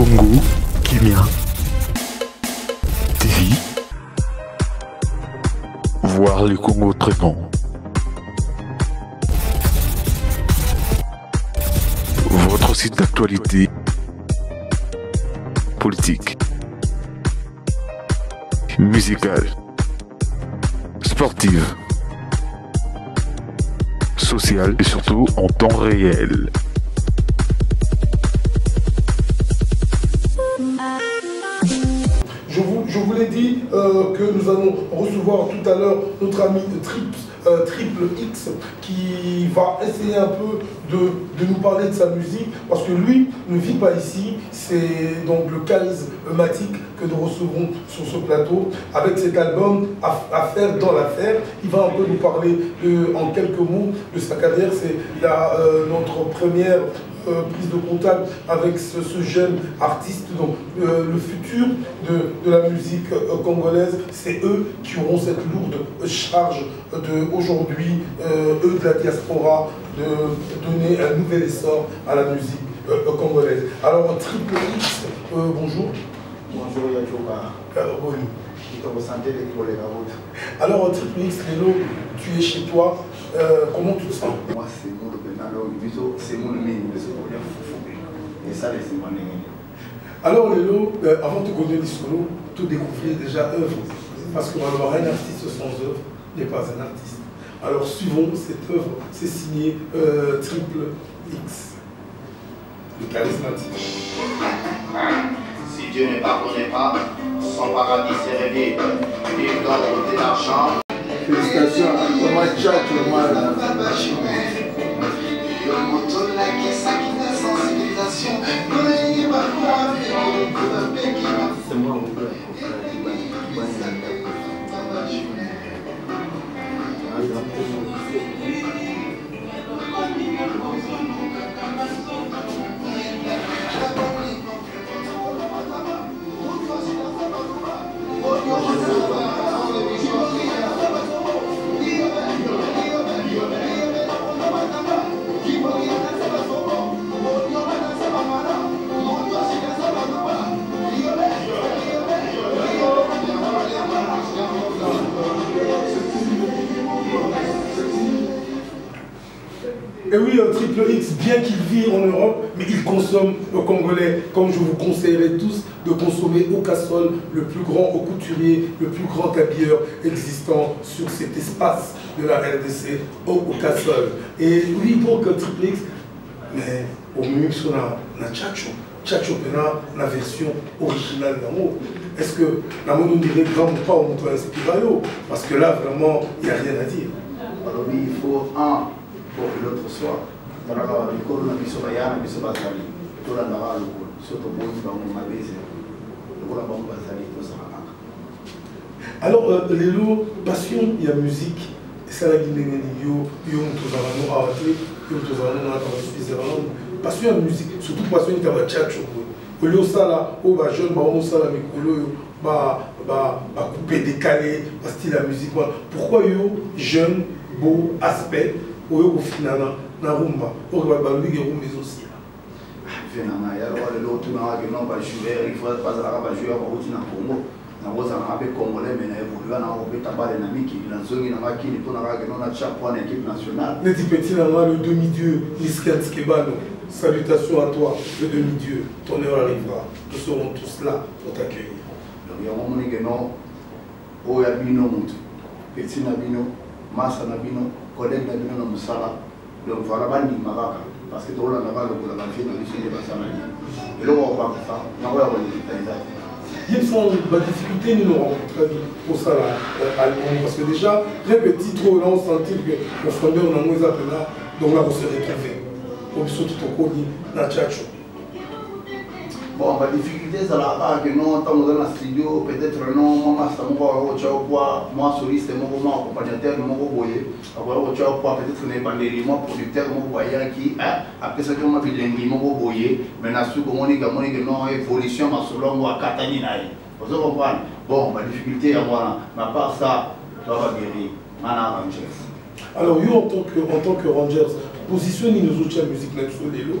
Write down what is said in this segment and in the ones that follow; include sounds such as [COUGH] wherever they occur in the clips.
Congo, Kimia, TV, voir le Congo autrement. Votre site d'actualité politique, musicale, sportive, sociale et surtout en temps réel. Euh, que nous allons recevoir tout à l'heure notre ami Trips, euh, Triple X qui va essayer un peu de, nous parler de sa musique parce que lui ne vit pas ici. C'est donc le charismatique que nous recevrons sur ce plateau avec cet album à, à faire dans l'affaire. Il va un peu nous parler en quelques mots de sa carrière. C'est euh, notre première euh, prise de contact avec ce, ce jeune artiste. Donc euh, le futur de, de la musique euh, congolaise, c'est eux qui auront cette lourde charge de aujourd'hui, euh, eux de la diaspora, de donner un nouvel essor à la musique congolaise. Alors Triple X, bonjour. Bonjour. Euh, oui. Alors Triple X, Lélo, tu es chez toi, euh, comment tu te sens? Moi, c'est mon le c'est mon. Et ça, c'est mon. Alors Lélo, euh, avant de connaître l'histoire, tout découvrir déjà œuvre. Parce qu'on va un artiste sans œuvre n'est pas un artiste. Alors suivons cette œuvre, c'est signé euh, Triple X, le charismatique. Si Dieu ne pardonnait pas, son paradis serait vide. Il doit compter l'argent. son, with my church, with my en Europe, mais il consomme au Congolais, comme je vous conseillerais tous de consommer au Cassol, le plus grand au couturier, le plus grand habilleur existant sur cet espace de la RDC, au, Cassol. Et oui, donc un Triple X, mais au mieux sur la, la Tchatcho. Tchatcho pena la version originale d'amour. Est-ce que la nous dirait vraiment pas au moto inspirayo? Parce que là, vraiment, il n'y a rien à dire. Alors, il faut un pour que l'autre soit. Kaka Alors, euh, lelo, passion, musique. esalaki ndenge nini yo yo moto ozala no awa te yo moto ozala no naka basuffisamment passion ya musique. Surtout passion nita bachacho boye décalé musique jeune beau aspect oyo kofinana na rumba. Oyo balobiki rumba ezosila venanga yaloba lelo otunaka keno bajoueur il faut bazalaka bajoueur bauti na congo nakozalaka mpe congolais me na évolua nanga kobeta bale na mikili nazongi nanga kini mpo naka keno na chapeau na équipe nationale. Neti petit nanga le demi-dieu Niskan Skebano salutations à toi le demi-dieu. Ton heure arrivera. Nous serons tous là pour t'accueillir. Donc yango moni keno oyo ya bino motu petit na bino masa na bino collègue na bino na mosala donc voilà bandima kaka parce que tokolandaka lokola bafie na biso nde basalaki eloko kobakusa nango ya kolekita eza te Ils sont la difficulté nous nous rencontrons pour ça là, album parce que déjà très petit trop on sentit que mon frère on a moins appelé là donc là on se retrouver au biso tout au colis na tchatcho bon badifficulté ezalaka kaka keno ntango oza na studio peut-être no mwa masta moko akokotya okwa mwa soliste moko mwa accompagnateur moko boye akoya kotya okwa peut-être na ebandeli mwa producteur moko bayaki apesaki mwa bilengi moko boye mais na suki omoniki amoniki no évolution masolo yango akatani na ye. Ozo comprendre. Bon badifficulté yango wana na part ça toa bageri nga na rangers. Alors yo en tant que, en tant que rangers positionne nous autres la musique na biso lelo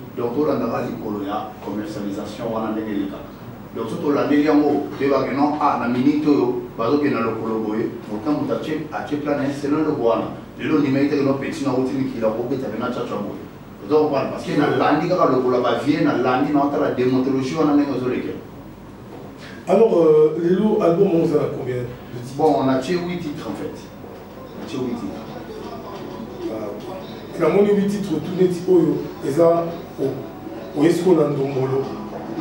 donc tolandaka likolo ya commercialisation wana ndenge elekaka donc so tolandeli yango toyebake non a na minute oyo bazokenda lokolo boye motan moto atie atie plan na ye selo eloko wana lelo ndimai teke no peti na kotinikila kobeta pena caca boye oza comprendre parce que nalandi kaka lokolo ya bavie nalandi naotala démontologie wana ndenge ozolekela alors euh, lelo album oyo ozala combien de titres? Bon on a tie 8 titres en fait. On a tie 8 titres. Ah, namoni 8 titres tout neti oyo. Eza oyesi ko na ndombolo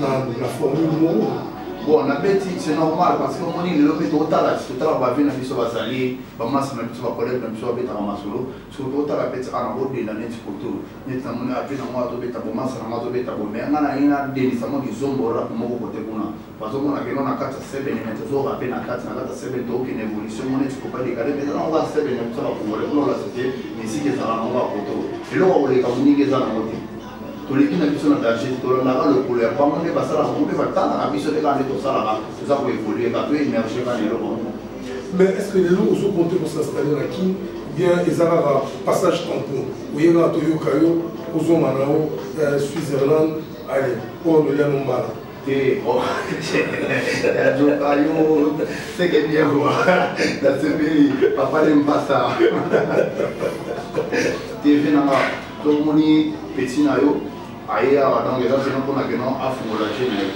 na na formule moko bon nabeti c'est normal parce que omoni lelo mpe totala totala bavie na biso bazali bamasi na biso bakolege na biso babetaka masolo soki totala peti ana kodela neti koto neti namoni ape nango azobeta bomasa nango azobeta bo mais nga na ye nadelisa mo kizombo rap moko kote kuna bazomona keno na kati ya sebene me tozoka pe na kati na kati ya sebene tokende évolution mo neti kopadekale mpe nango ya sebene na biso bakongole kuna olasete misiki ezala nango ya koto eloko koleka moningi eza nango te toleki na biso na danger tolandaka lokolo ya bango nde basalaka ngo mpe batangaka biso nde kaka nde tosalaka toza koévolue ka to émerge ka na eloko yango mais est ce que lelo ozokonte kosinstalle na kini bien eza kaka passage tampon? Oyekaka toyoka yo kozonga na yo euh, switzerland ale oyo noliano mbala te [LAUGHS] yajoka yo seke bien voi [LAUGHS] nasepeli papa le mpasa [LAUGHS] tv nanga tomoni peti na yo aye awa donc eza mpena mpona keno afungola je na ye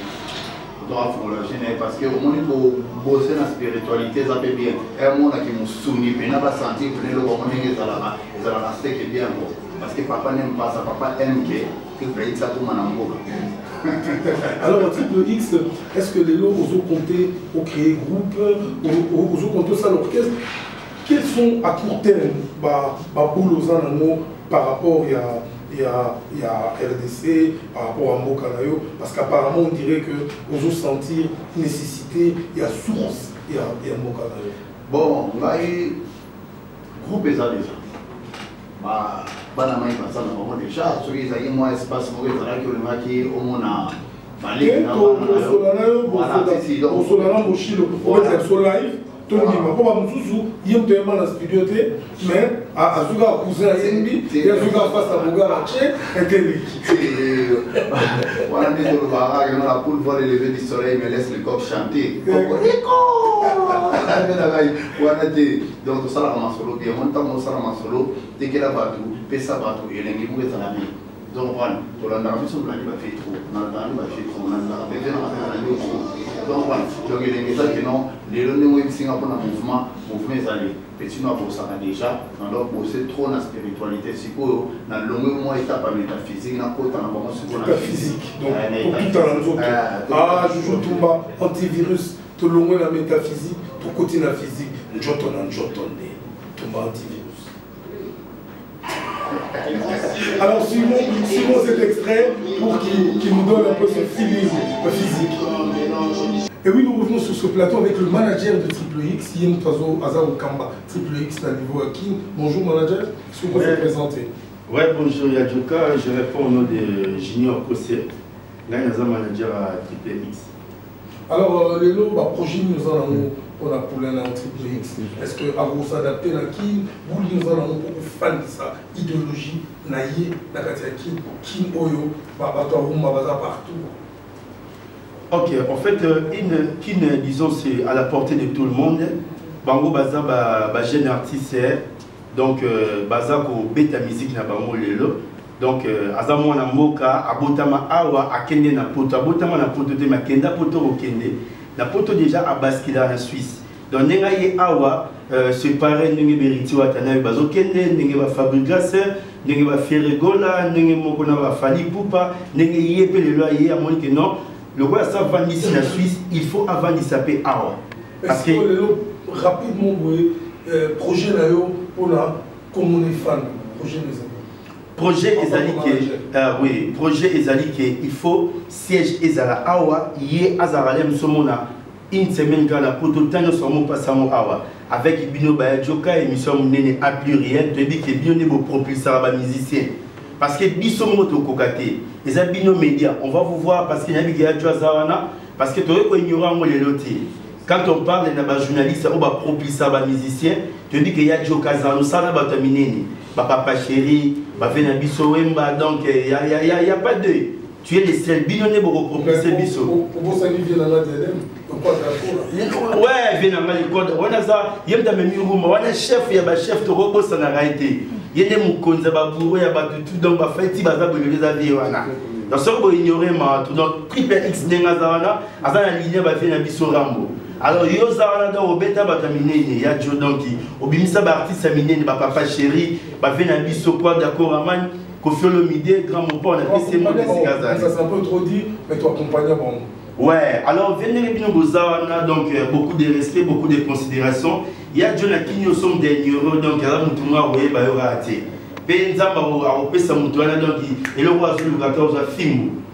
donc afungola je na ye parce que omoni kobose na spiritualité eza mpe bien. Emonaki mosuni mpena basentir mpena eloko yango ndenge ezalaka ezalaka seke bien ngo parce que papa ne mpasa papa aime ke ke bayitisa koma na mboka [LAUGHS] alors triple x est ce que lelo ozokonte ocréer groupe ozokonte osala orchestre quels sont à court terme babolo oza nango par rapport ya ya ya rdc par rapport à mboka na yo parce qu'apparemment on dirait que ozosentir nécessité ya source ya, ya mboka na yo. Bon ngai groupe eza déjà. Ba- bana mai baza na bango déjà soki ezalaki mwa espace moko ezalaki omona moshilo biso live tondima mpo bamosusu ye moto yema na studio te mais kaka cousin ayembi ye azwi kaka face ya bogara che eteleki wana nde tolobaka kaka no la poule voit le lever du soleil mais laisse le coq chanter wana te donc tosalaka masolo bien mo ntango osala masolo tekela bato pesa bato elengi moko ezala bien donc wana tolandaka biso molandi bafei tro nalandaka bafei tro nalandaka mpe venakaengalandi tro donc wana donc elenge ezaki non lelo ndenge oyebisinga mpona mouvement mouvement ezali petino abosaka déjà nando bose trop na spiritualité. Sikoyo na longo mwa étape ya métaphysique nakota na bango sikoyo ta physique? Donc Eh, na état tokutana nzoto physique. ah juju tumba antivirus tolongwe na métaphysique tokoti na physique. Njoto na njoto nde tumba antivirus alors suivons, suivons cet extrait pour qu'il nous donne un peu ce feeling physique. Et oui, nous revenons sur ce plateau avec le manager de Triple X, Yen Toizo Azar Okamba, Triple X, la niveau Akin. Bonjour manager, que vous pouvez vous présenter? Ouais, bonjour Yadjoka, je réponds au nom de Junior Kossé, là il y a un manager à Triple X. Alors, euh, les lots, bah, nous en avons Est-ce que Vous nous en avons pour fan de ça, idéologie, Babato Aruma Baza partout. Ok, en fait, euh, une, disons, c'est à la portée de tout le monde. Bango Baza, ba, jeune artiste, hein. donc euh, Baza ko beta musique na bango lelo. Donc, euh, aza mwana mboka, abotama awa, akende na poto, abotama na poto te, okende. Na poto déjà a basculé en Suisse. Donc, nenga ye awa, euh, se pare ndenge beriti watana bazo kende, ndenge ba fabricasse, ndenge ba ferregola, ndenge moko na ba fali pupa, ndenge ye pe lelo ye amoni que non, le roi ça vandisi na Suisse, il faut avandisa pe awa. Parce que rapidement, vous voyez, euh, projet là, pour la commune fan, projet nous avons. Projet ezali ke manager. ah, oui projet ezali ke il faut siège ezala awa ye azala le mosomona une semaine kala po totanga somo pasango awa. Avec bino baya joka émission monene a pluriel toyebi ke bino nde bopropulsaka bamusicien parce que biso moko tokoka te eza bino média on va vous voir parce que nayebi ke ya jo aza wana parce que toyei koignore yango lelo te quand on parle na bajournaliste oyo bapropulsaka bamusicien toyebi ke ya joka aza losala bato ya minene. Bapapa chéri bafena biso wemba donc euh, il n'y a pas de tu es le seul. Bino ne boko propulser biso ouais viens na likode wana za yemda memi rumba. Wana chef ya ba chef to robosa na raité yende mukonza ba bourreau ya ba tutu donc ba fête baza bolele za vie wana donc soko ignorer ma tout donc triple x ndenga za wana azana ligne ba fena biso rambo. Alors yo oza wana donc obeta bato ya minene ya jo donc obimisa baartiste ya minene bapapa chéri bafie na biso poa d'accord amani kofi olomide grand mopo on apesi ye moto esika azali Ça c'est un peu trop dit, mais tu accompagnes bon. Ouais, alors venez bino bozawana donc euh, beaucoup de respect, beaucoup de considération. Il y a John Akini au somme des numéros donc il y a mutu mwa roye ba yora ate. Pe nzamba o akopesa mutu wana donc eloko azoluka ka oza fimbu. Donc euh, na ntango biso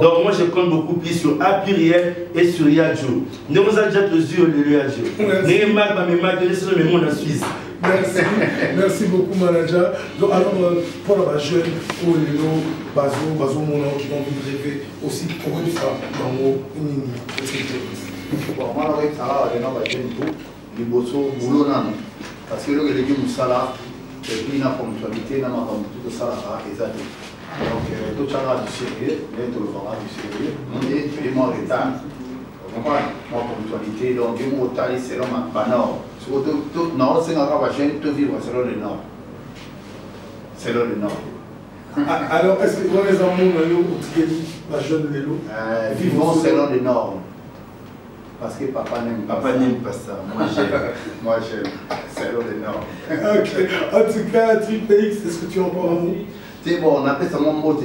donc moi je compte beaucoup plus sur apiriel et sur lelo yajo ndenge mak bamemaki yo lesono memo na suisse. Merci, merci beaucoup manager. Donc alors pour la jeune, pour les lots, bazo, bazo mono qui ont envie de rêver aussi pour une nini, etc. bon esala bakenda bajene tu liboso bulo nano parce que eloko eleki mosala epuis na ponctualité eza te donc totyaka du sérieux nde tolobaka du sérieux. Nde toyema retard comprendre mwa ponctualité donc yo moko otali selon banord soko naosengaka bajene tovivre selon le nord. Selon le nord Ah, Alors est-ce que dans les amours, au Tigeli, la jeune Lélo, Euh, vivons selon les normes. Parce que papa n'aime pas papa ça. n'aime pas ça. Moi j'aime. Moi j'aime. Selon les normes. Ok. En tout cas, Triple X, est-ce que tu as encore un mot? te bon napesa mwa mbote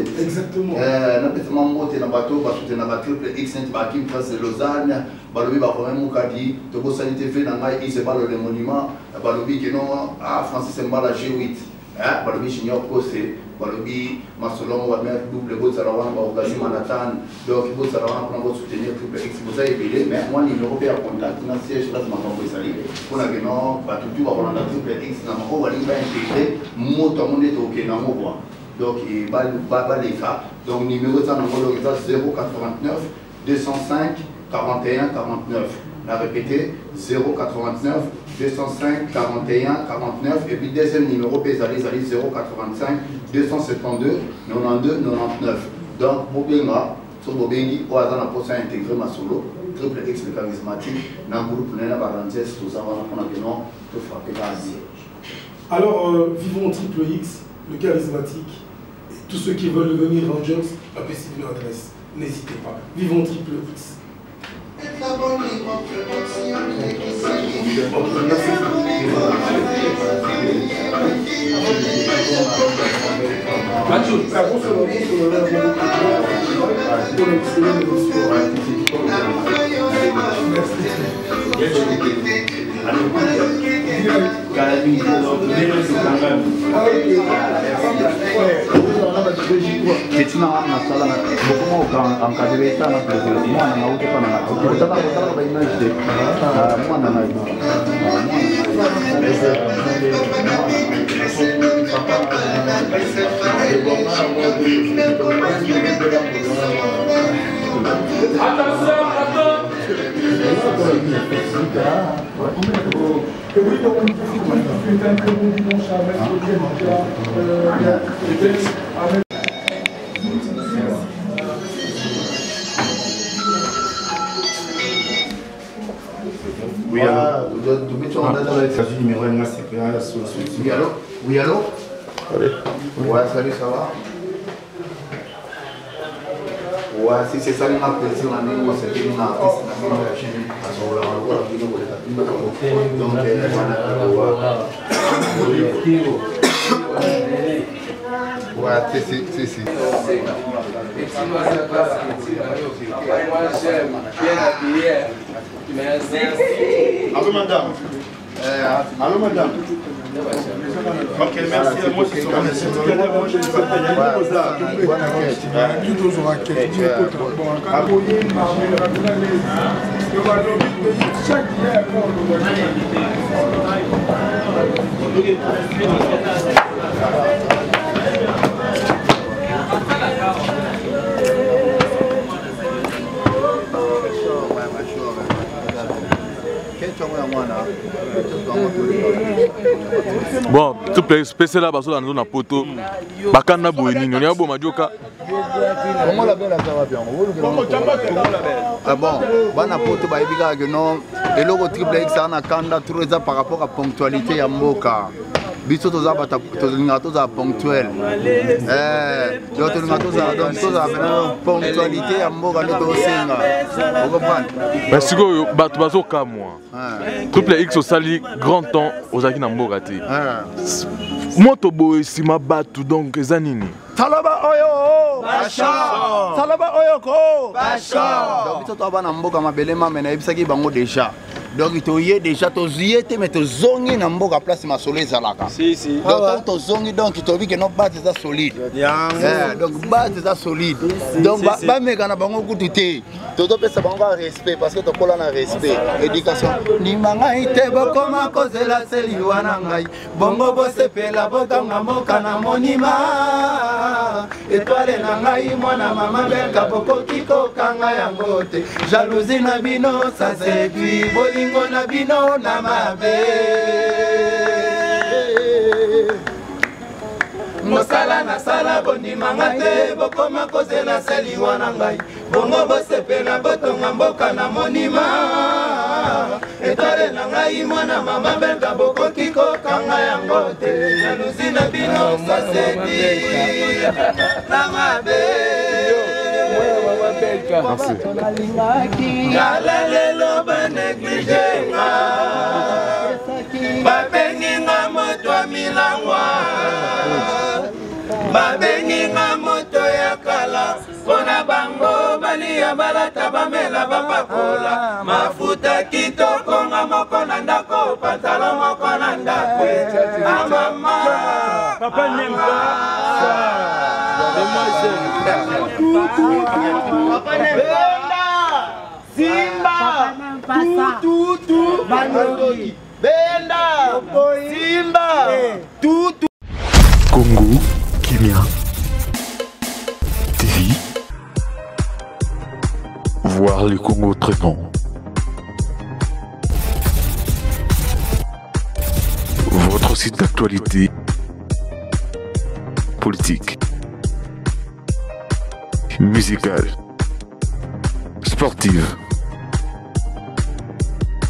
napesa euh, mwa mbote na bato basutena ba triple x net bakim place lausanne. Balobi bakomi mokadi tokosali te ve na ngai ise balole monument. Balobi keno ah, francis mbala g8 balobi junior kose balobi masolongo bamare double bozala wana baogasi manatan donc bozala wana mpona bosoutenir triple x. Boza ebele mais mwa numéro mpe ya contact na siège place makambo ezali mpona keno batutu bakolanda triple x. Na moko balingi baintegre moto yango nde tokenango bwa Donc, cas. Donc, numéro de ça, 089 205 41 49. La répéter 089 205 41 49. Et puis, deuxième numéro, Pézali, 085 272 92 99. Donc, Bobenga, sur Bobengi, au hasard, on a intégré ma solo. Triple X le charismatique. Dans le groupe, tout ça, on a Alors, euh, vivons Triple X, le charismatique. Et tous ceux qui veulent devenir Rangers, appelez une adresse. N'hésitez pas. Vivons Triple X. kala mingi tetina nasala bokoma encadre etana mwana na ote pana otalaka baimage te mwana na Thank you. Et oui, donc dimanche à avec oui alors Oui, numéro nga sekrea so so allô? Oui, allô? Ouais, salut, ça va? Ouais, si c'est ça, on a plaisir, on a mis, on s'est dit, on a artiste, on a mis la parce qu'on l'a encore vu, on l'a vu, donc, euh, voilà, Ouais, si, si, si, si. Allô, madame. Allô, madame. Ok, merci. Moi, je suis sur le site. Moi, je pas bon topesela bazolanda zo na poto. Bakanda boye nini olinga boma joka Ah bon, bana poto bayebi kaka ke non. Eloko triple x aa na kanda tro eza par rapport à ponctualité ya mboka biso toza bato tolingaka tozala ponctuel. Yo tolingaka tozala ponctualité ya mboka nde tosenga okomprendre sikoyo bato bazokamwa. Triple x osali grand temps ozalaki na mboka te. Moto boye nsima bato donc eza nini? Taloba oyo! Taloba oyo ko! Biso toa bana mboka mabele mame nayebisaki bango déjà donc toye déjà tozwi te mais tozongi na mboka place masolo ezalaka. Donc tozongi donc toyebi ke no base eza solide. Eh, donc base eza solide. Donc ba- bameka na bango kutu te. Tozopesa bango ka respect parce que tokola na respect. Éducation. Ndima ngai te bokoma kozela seliwa na ngai. Bongo bosepela botanga mboka na monima. Etwale na ngai mwana mama belka bokoki kokanga yango te. Jalousie na bino ça séduit bolingo na bino na mabe. Mosala nasala bondimanga te bokoma kozela seliwa na ngai. Bongo bosepela botonga mboka na monima. Etale na ngai mwana mama belka bokoki kokanga yango te. Jalusi na bino sasedi na mabe. Ngala babenginga moto ya kala mpona bango balia balata bamela bapakola. Mafuta kitoko nga moko na ndako pantalo moko na ndako. Amama papa Simba benda. Simba. Tutu voir le Congo autrement. Votre site d'actualité politique, musicale, sportive,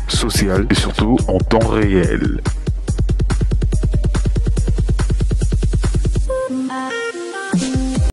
sociale et surtout en temps réel.